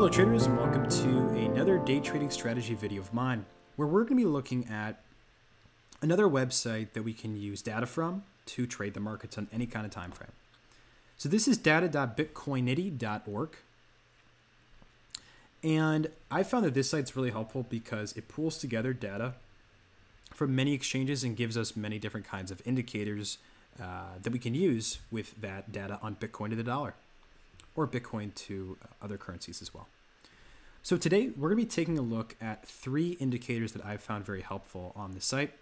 Hello traders and welcome to another day trading strategy video of mine where we're going to be looking at another website that we can use data from to trade the markets on any kind of time frame. So this is data.bitcoinity.org and I found that this site's really helpful because it pulls together data from many exchanges and gives us many different kinds of indicators uh, that we can use with that data on Bitcoin to the dollar or Bitcoin to other currencies as well. So today we're going to be taking a look at three indicators that I've found very helpful on the site.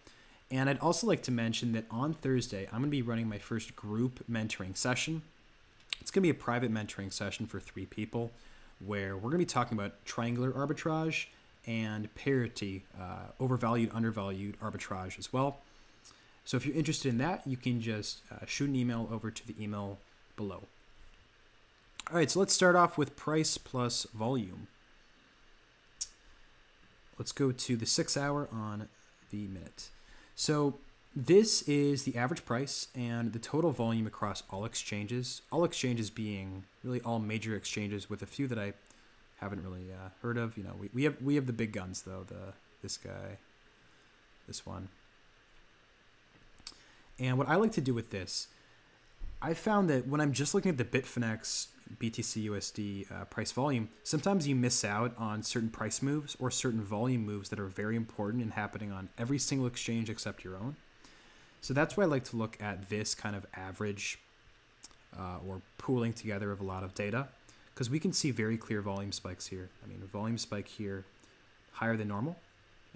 And I'd also like to mention that on Thursday, I'm going to be running my first group mentoring session. It's going to be a private mentoring session for three people where we're going to be talking about triangular arbitrage and parity, uh, overvalued, undervalued arbitrage as well. So if you're interested in that, you can just uh, shoot an email over to the email below. All right, so let's start off with price plus volume. Let's go to the six hour on the minute. So this is the average price and the total volume across all exchanges. All exchanges being really all major exchanges, with a few that I haven't really uh, heard of. You know, we, we have we have the big guns though. The this guy, this one. And what I like to do with this I found that when I'm just looking at the Bitfinex BTC USD uh, price volume, sometimes you miss out on certain price moves or certain volume moves that are very important and happening on every single exchange except your own. So that's why I like to look at this kind of average uh, or pooling together of a lot of data because we can see very clear volume spikes here. I mean, volume spike here higher than normal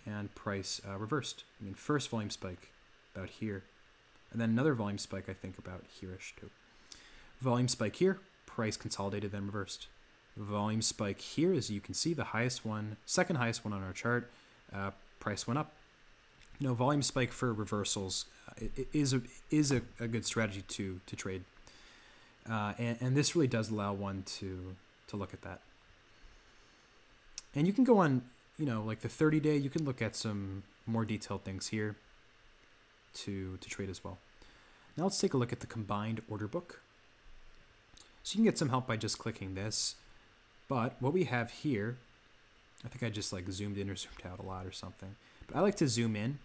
and price uh, reversed. I mean, first volume spike about here and then another volume spike, I think, about here-ish too. Volume spike here, price consolidated, then reversed. Volume spike here, as you can see, the highest one, second highest one on our chart, uh, price went up. Know, volume spike for reversals uh, is a, is a, a, good strategy to, to trade. Uh, and, and this really does allow one to, to look at that. And you can go on, you know, like the 30 day, you can look at some more detailed things here to, to trade as well. Now let's take a look at the combined order book. So you can get some help by just clicking this. But what we have here, I think I just like zoomed in or zoomed out a lot or something. But I like to zoom in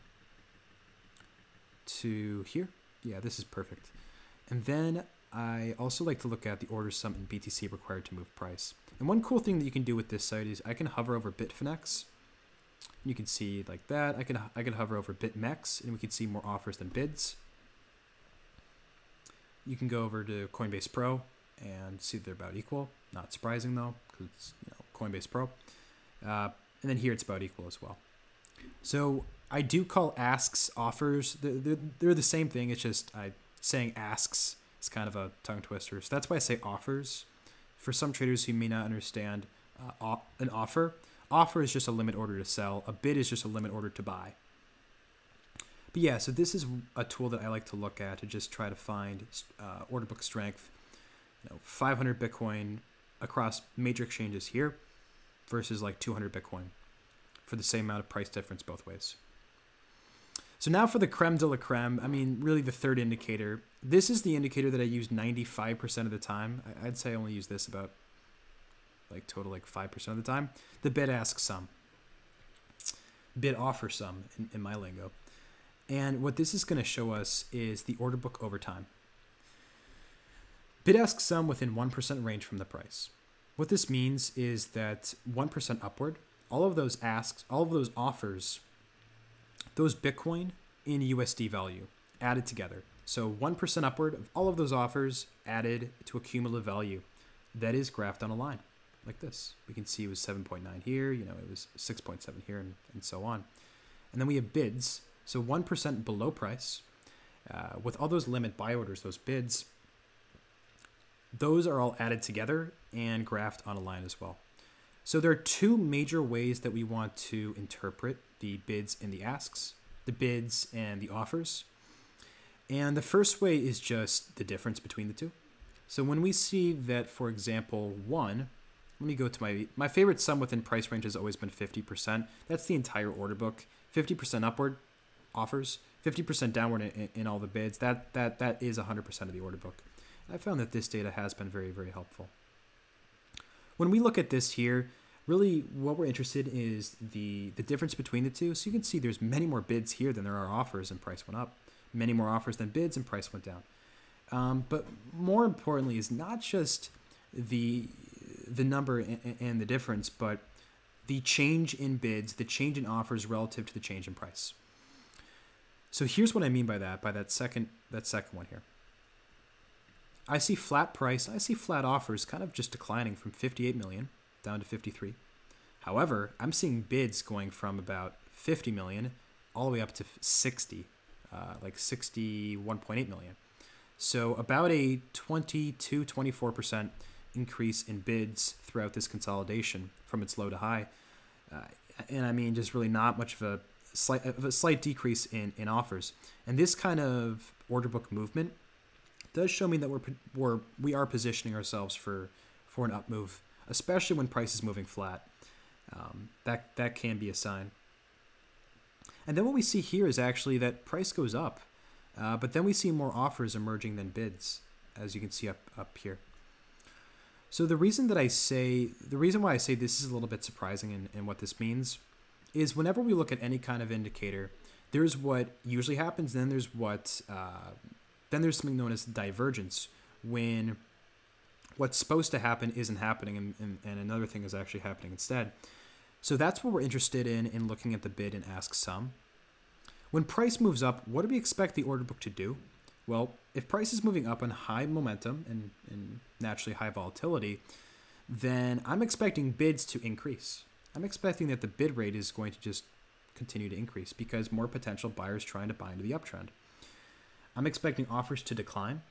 to here. Yeah, this is perfect. And then I also like to look at the order sum in BTC required to move price. And one cool thing that you can do with this site is I can hover over Bitfinex you can see like that. I can I can hover over BitMEX and we can see more offers than bids. You can go over to Coinbase Pro and see they're about equal. Not surprising though, because it's you know, Coinbase Pro. Uh, and then here it's about equal as well. So I do call asks offers. They're, they're the same thing. It's just I saying asks is kind of a tongue twister. So that's why I say offers. For some traders who may not understand uh, an offer, Offer is just a limit order to sell. A bid is just a limit order to buy. But yeah, so this is a tool that I like to look at to just try to find uh, order book strength. You know, 500 Bitcoin across major exchanges here versus like 200 Bitcoin for the same amount of price difference both ways. So now for the creme de la creme, I mean, really the third indicator. This is the indicator that I use 95% of the time. I'd say I only use this about like total like 5% of the time. The bid ask sum, bid offer sum in, in my lingo. And what this is going to show us is the order book over time. Bid ask sum within 1% range from the price. What this means is that 1% upward, all of those asks, all of those offers, those Bitcoin in USD value added together. So 1% upward of all of those offers added to a cumulative value that is graphed on a line like this. We can see it was 7.9 here, you know, it was 6.7 here, and, and so on. And then we have bids, so 1% below price. Uh, with all those limit buy orders, those bids, those are all added together and graphed on a line as well. So there are two major ways that we want to interpret the bids and the asks, the bids and the offers. And the first way is just the difference between the two. So when we see that, for example, one let me go to my my favorite sum within price range has always been 50%. That's the entire order book. 50% upward offers, 50% downward in, in, all the bids. That that that is 100% of the order book. I found that this data has been very very helpful. when we look at this here, really what we're interested in is the the difference between the two. So you can see there's many more bids here than there are offers, and price went up. Many more offers than bids, and price went down. Um, but more importantly, is not just the the number and, the difference, but the change in bids, the change in offers relative to the change in price. So here's what I mean by that, by that second that second one here. I see flat price, I see flat offers kind of just declining from 58 million down to 53. However, I'm seeing bids going from about 50 million all the way up to 60, uh, like 61.8 million. So about a 22, 24% increase in bids throughout this consolidation from its low to high. Uh, and I mean, just really not much of a slight, of a slight decrease in, in offers. And this kind of order book movement does show me that we're, we're we are positioning ourselves for for an up move, especially when price is moving flat. Um, that that can be a sign. And then what we see here is actually that price goes up, uh, but then we see more offers emerging than bids, as you can see up up here. So the reason that I say the reason why I say this is a little bit surprising and, in what this means is whenever we look at any kind of indicator, there's what usually happens, then there's what uh, then there's something known as divergence when what's supposed to happen isn't happening and, and, and another thing is actually happening instead. So that's what we're interested in in looking at the bid and ask sum. When price moves up, what do we expect the order book to do? Well, if price is moving up on high momentum and, and naturally high volatility, then I'm expecting bids to increase. I'm expecting that the bid rate is going to just continue to increase because more potential buyers trying to buy into the uptrend. I'm expecting offers to decline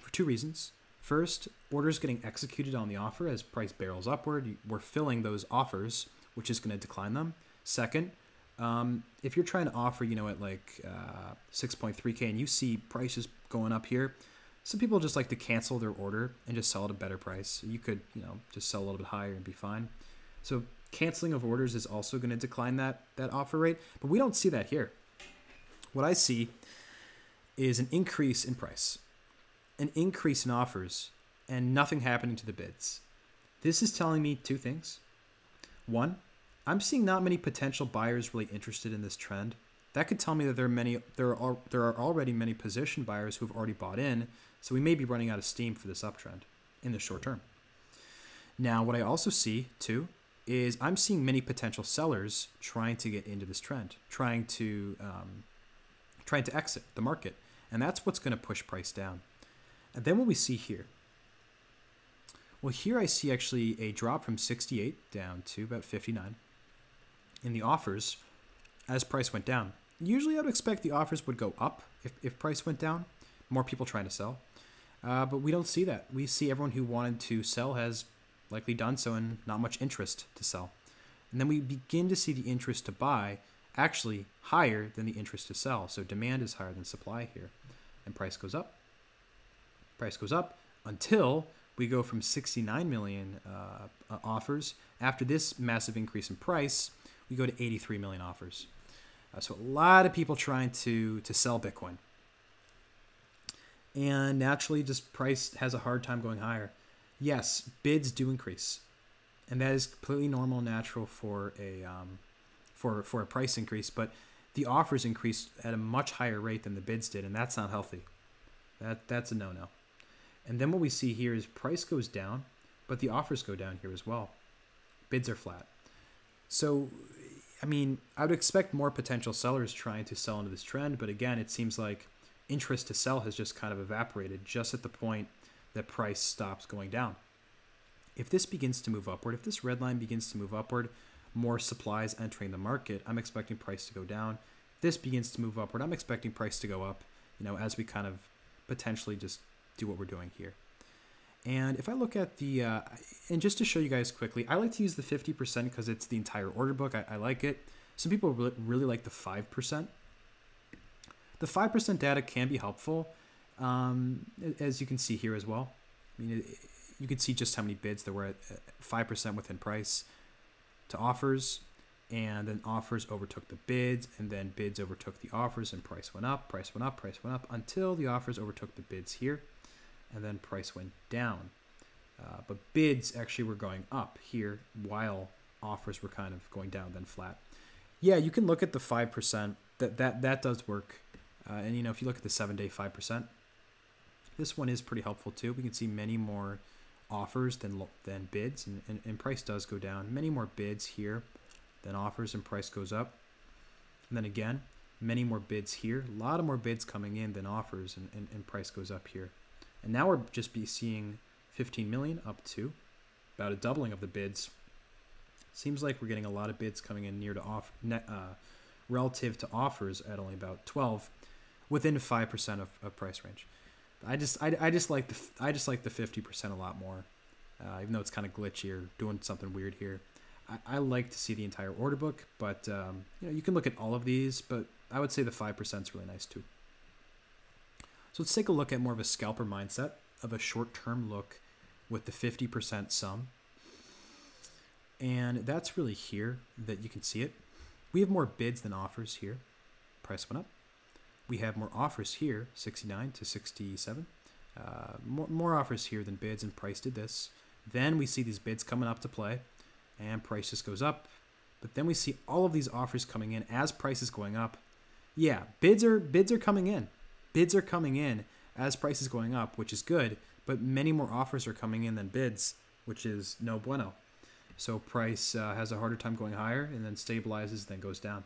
for two reasons. First, orders getting executed on the offer as price barrels upward. We're filling those offers, which is going to decline them. Second, um, if you're trying to offer, you know, at like uh, 6.3K and you see prices going up here, some people just like to cancel their order and just sell at a better price. You could, you know, just sell a little bit higher and be fine. So canceling of orders is also going to decline that that offer rate, but we don't see that here. What I see is an increase in price, an increase in offers, and nothing happening to the bids. This is telling me two things. One, I'm seeing not many potential buyers really interested in this trend. That could tell me that there are many there are there are already many position buyers who've already bought in, so we may be running out of steam for this uptrend in the short term. Now, what I also see too is I'm seeing many potential sellers trying to get into this trend, trying to um, trying to exit the market, and that's what's going to push price down. And then what we see here, well, here I see actually a drop from 68 down to about 59 in the offers as price went down. Usually I would expect the offers would go up if, if price went down, more people trying to sell. Uh, but we don't see that. We see everyone who wanted to sell has likely done so and not much interest to sell. And then we begin to see the interest to buy actually higher than the interest to sell. So demand is higher than supply here. And price goes up. Price goes up until we go from 69 million uh, offers. After this massive increase in price, we go to 83 million offers. Uh, so a lot of people trying to to sell Bitcoin. And naturally, just price has a hard time going higher. Yes, bids do increase, and that is completely normal, natural for a um, for for a price increase. But the offers increased at a much higher rate than the bids did, and that's not healthy. That that's a no no. And then what we see here is price goes down, but the offers go down here as well. Bids are flat. So I mean, I would expect more potential sellers trying to sell into this trend, but again, it seems like interest to sell has just kind of evaporated just at the point that price stops going down. If this begins to move upward, if this red line begins to move upward, more supplies entering the market, I'm expecting price to go down. If this begins to move upward, I'm expecting price to go up, you know, as we kind of potentially just do what we're doing here. And if I look at the, uh, and just to show you guys quickly, I like to use the 50% because it's the entire order book. I, I like it. Some people really, really like the 5%. The 5% data can be helpful, um, as you can see here as well. I mean, it, you can see just how many bids there were at 5% within price to offers, and then offers overtook the bids, and then bids overtook the offers, and price went up, price went up, price went up, until the offers overtook the bids here and then price went down. Uh, but bids actually were going up here while offers were kind of going down, then flat. Yeah, you can look at the 5%. That, that, that does work. Uh, and, you know, if you look at the seven day 5%, this one is pretty helpful too. We can see many more offers than than bids, and, and, and price does go down. Many more bids here than offers, and price goes up. And then again, many more bids here. A lot of more bids coming in than offers, and, and, and price goes up here. And now we're just be seeing 15 million up to about a doubling of the bids. Seems like we're getting a lot of bids coming in near to off net, uh, relative to offers at only about 12, within five percent of, of price range. I just I, I just like the I just like the 50% a lot more, uh, even though it's kind of glitchy or doing something weird here. I, I like to see the entire order book, but um, you know you can look at all of these, but I would say the five percent is really nice too. So let's take a look at more of a scalper mindset of a short-term look with the 50% sum. And that's really here that you can see it. We have more bids than offers here. Price went up we have more offers here, 69 to 67. Uh, more, more offers here than bids, and price did this. Then we see these bids coming up to play, and price just goes up. But then we see all of these offers coming in as price is going up. Yeah, bids are bids are coming in. Bids are coming in as prices going up, which is good. But many more offers are coming in than bids, which is no bueno. So price uh, has a harder time going higher, and then stabilizes, then goes down.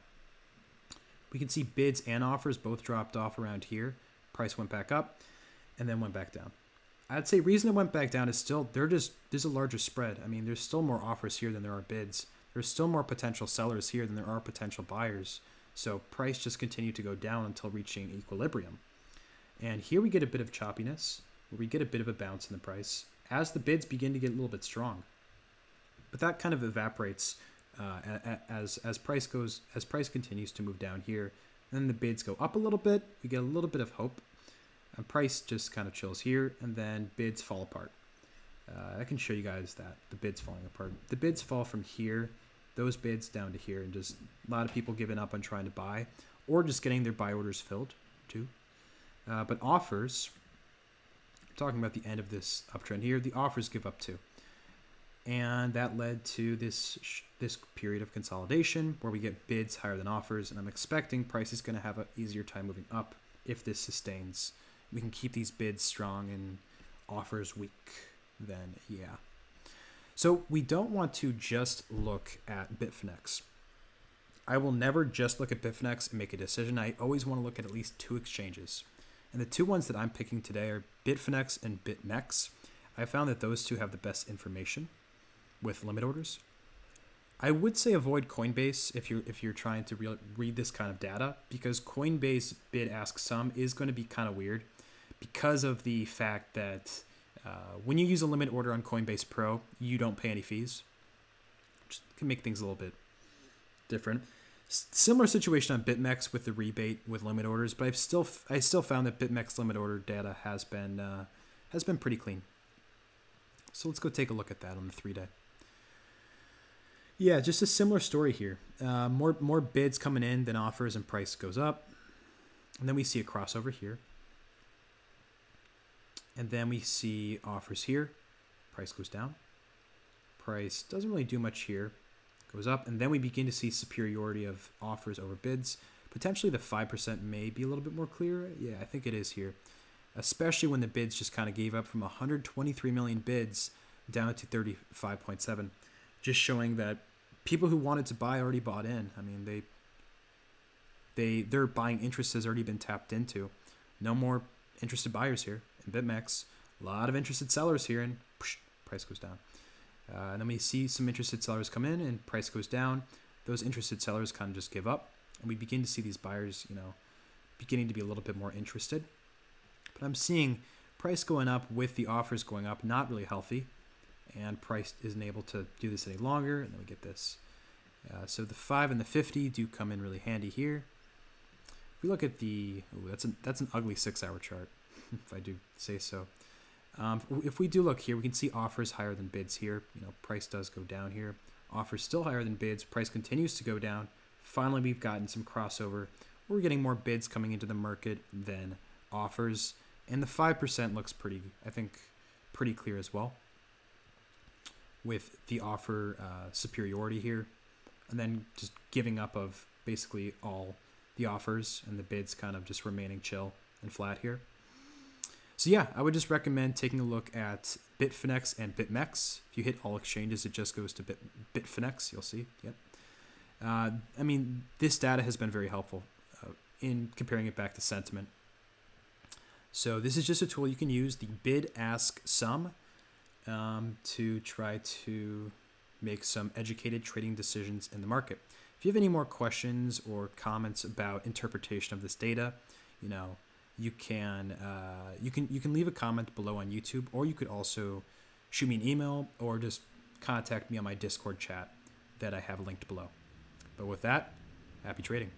We can see bids and offers both dropped off around here. Price went back up and then went back down. I'd say reason it went back down is still they're just there's a larger spread. I mean, there's still more offers here than there are bids. There's still more potential sellers here than there are potential buyers. So price just continued to go down until reaching equilibrium. And here we get a bit of choppiness, where we get a bit of a bounce in the price as the bids begin to get a little bit strong. But that kind of evaporates uh, as as price goes as price continues to move down here. Then the bids go up a little bit. We get a little bit of hope. And price just kind of chills here, and then bids fall apart. Uh, I can show you guys that the bids falling apart. The bids fall from here, those bids down to here, and just a lot of people giving up on trying to buy, or just getting their buy orders filled too. Uh, but offers, talking about the end of this uptrend here, the offers give up too. And that led to this this period of consolidation where we get bids higher than offers and i'm expecting price is going to have an easier time moving up if this sustains. We can keep these bids strong and offers weak then yeah. So we don't want to just look at bitfinex. I will never just look at bitfinex and make a decision. I always want to look at at least two exchanges and the two ones that i'm picking today are bitfinex and bitmex i found that those two have the best information with limit orders. I would say avoid Coinbase if you're if you're trying to re- read this kind of data because Coinbase bid ask sum is going to be kind of weird because of the fact that uh, when you use a limit order on Coinbase Pro, you don't pay any fees, which can make things a little bit different. Similar situation on BitMEX with the rebate with limit orders, but I've still I still found that BitMEX limit order data has been uh, has been pretty clean. So let's go take a look at that on the three day. Yeah, just a similar story here. Uh, more more bids coming in than offers, and price goes up. And then we see a crossover here. And then we see offers here. Price goes down. Price doesn't really do much here. Goes up. And then we begin to see superiority of offers over bids. Potentially the 5% may be a little bit more clear. Yeah, I think it is here. Especially when the bids just kind of gave up from 123 million bids down to 35.7. Just showing that people who wanted to buy already bought in. I mean, they they their buying interest has already been tapped into. No more interested buyers here in BitMEX. A lot of interested sellers here, and price goes down. Uh, and then we see some interested sellers come in, and price goes down. Those interested sellers kind of just give up, and we begin to see these buyers, you know, beginning to be a little bit more interested. But I'm seeing price going up with the offers going up, not really healthy and price isn't able to do this any longer, and then we get this. Uh, so the 5 and the 50 do come in really handy here. If we look at the, ooh, that's, an, that's an ugly 6-hour chart, if I do say so. Um, if we do look here, we can see offers higher than bids here. You know, price does go down here. Offers still higher than bids. Price continues to go down. Finally, we've gotten some crossover. We're getting more bids coming into the market than offers. And the 5% looks pretty, I think, pretty clear as well. with the offer uh, superiority here, and then just giving up of basically all the offers and the bids kind of just remaining chill and flat here. So yeah, I would just recommend taking a look at Bitfinex and BitMEX. If you hit all exchanges, it just goes to Bit, Bitfinex. You'll see. Yep. Uh, I mean, this data has been very helpful uh, in comparing it back to sentiment. So this is just a tool you can use, the bid ask sum, um, to try to make some educated trading decisions in the market. If you have any more questions or comments about interpretation of this data, you know, you can uh, you can you can leave a comment below on YouTube, or you could also shoot me an email or just contact me on my Discord chat that I have linked below. But with that, happy trading.